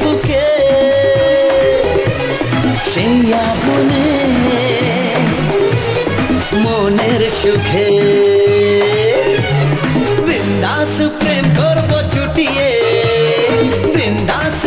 বুকে সেই আগুনে মনের সুখে বৃন্দাস প্রেম করব ছুটিয়ে বৃন্দাস